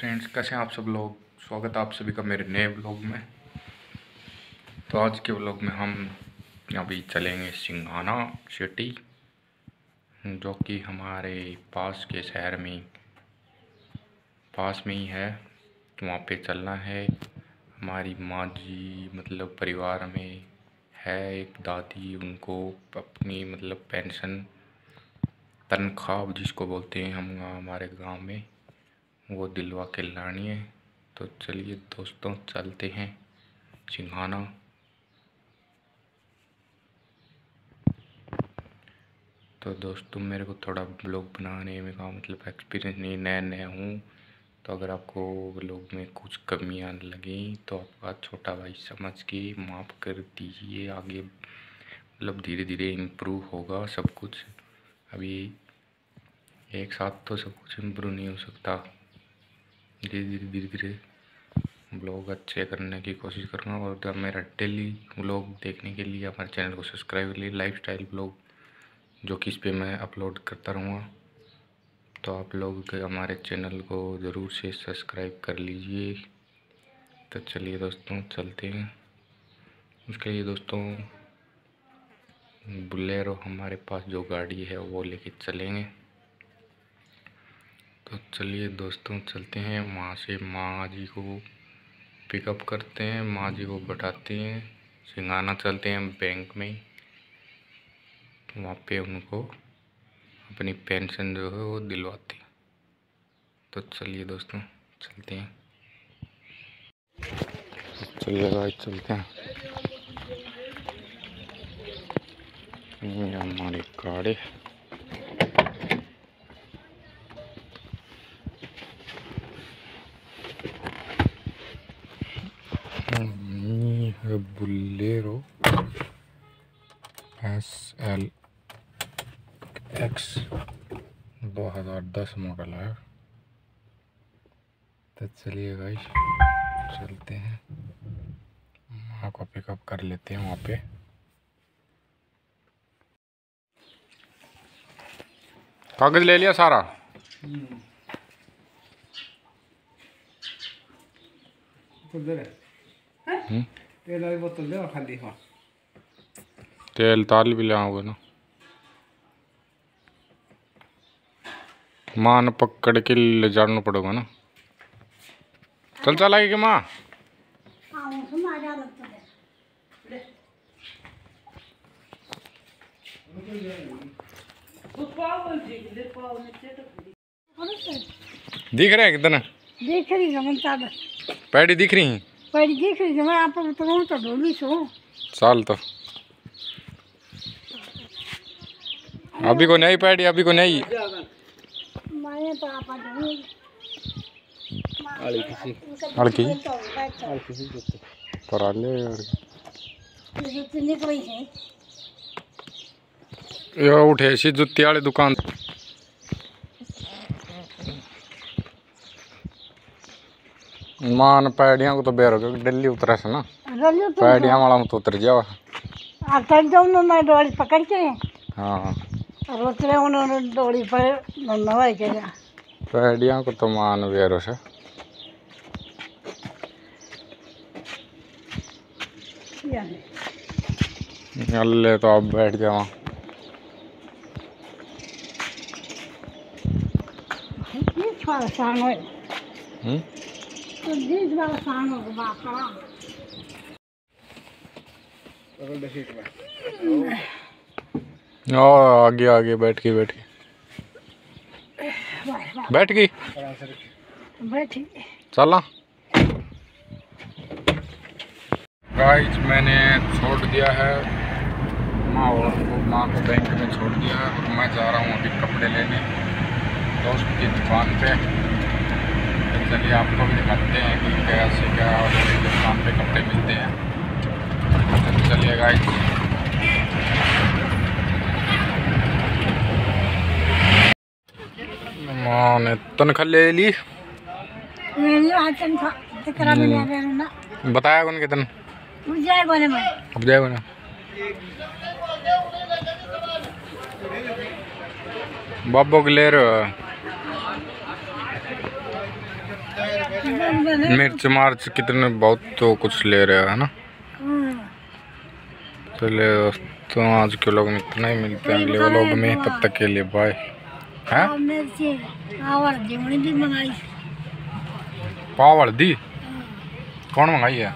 Friends कैसे हैं आप सब लोग? स्वागत है आप सभी का मेरे नए ब्लॉग में। तो आज के ब्लॉग में हम अभी चलेंगे सिंघाना सिटी जो कि हमारे पास के शहर में पास में ही है। तो वहाँ पे चलना है। हमारी माँ जी मतलब परिवार में है एक दादी, उनको अपनी मतलब पेंशन तनख्वाह, जिसको बोलते हैं हम, हमारे गाँव में। वो दिलवा के लानी है। तो चलिए दोस्तों, चलते हैं सिंघाना तो दोस्तों, मेरे को थोड़ा ब्लॉग बनाने में का मतलब एक्सपीरियंस नहीं नया नया हूँ। तो अगर आपको ब्लॉग में कुछ कमियाँ लगें तो आपका छोटा भाई समझ के माफ़ कर दीजिए। आगे मतलब धीरे धीरे इम्प्रूव होगा सब कुछ। अभी एक साथ तो सब कुछ इम्प्रूव नहीं हो सकता। धीरे धीरे धीरे धीरे ब्लॉग अच्छे करने की कोशिश करूँगा और जब मेरा डेली ब्लॉग देखने के लिए हमारे चैनल को सब्सक्राइब कर लिए लाइफ स्टाइल ब्लॉग जो कि इस पर मैं अपलोड करता रहूँगा। तो आप लोग हमारे चैनल को ज़रूर से सब्सक्राइब कर लीजिए। तो चलिए दोस्तों, चलते हैं। उसके लिए दोस्तों, बुलेरो हमारे पास जो गाड़ी है वो लेके चलेंगे। तो चलिए दोस्तों, चलते हैं वहाँ से माँ जी को पिकअप करते हैं, माँ जी को बैठाते हैं, सिंगाना चलते हैं बैंक में। वहाँ पे उनको अपनी पेंशन जो है वो दिलवाते हैं। तो चलिए दोस्तों, चलते हैं। चलिए भाई चलते हैं। हमारी गाड़ी है बुलेरो एस एल एक्स दो हज़ार दस मॉडल है। तो चलिए भाई चलते हैं। वहाँ को पिकअप कर लेते हैं वहाँ पे। कागज़ ले लिया सारा? हम्म। तेल वाली बोतल दे खाली हाँ। तेल ताल भी ना। माँ ने पकड़ के ले जाना पड़ेगा ना। चल चल आएगी माँ? दिख रहे हैं कितने? देख रही है पैडी दिख रही हैं? पहले देख रही मैं आप तो तो ढोली सो साल तो। अभी को नहीं पैडी अभी को नहीं। तो आप पर ले यार। निकली है। ये उठे सी जुत्ती वाली दुकान। मान पैडियाँ को तो बेर हो गया दिल्ली उतरा से ना पैडियाँ वाला में तो उतर जाओ आप तक जाओ मैं डोरी पकड़ के हाँ और उतरे उन्होंने डोरी पर नवाई के जा पैडियाँ को तो मान बेरो से अल्ले तो अब बैठ जाओ बीच वाला शान हो हम्म आगे आगे, बैठ के बैठ के। बैठ गई? बैठी चला गाइस मैंने छोड़ दिया है। माँ और माँ को बैंक में छोड़ दिया है। और मैं जा रहा हूँ अभी कपड़े लेने। दोस्त की दुकान पे। तो चलिए आपको भी दिखाते हैं कि कैसे क्या दुकान पे कपड़े मिलते हैं। तो चलिए गाइस माँ ने ले ली। मैंने तेरा में ले रहा ना। बताया कौन कितने अब जाएगा ना बाबो के ले रहे हो मिर्च मार्च कितने बहुत तो कुछ ले रहे है ना? चलिए दोस्तों आज के लोग में इतना ही मिलते हैं अगले लोग में तब तक के लिए बाय। पावर पाव हल्दी कौन मंगाई है?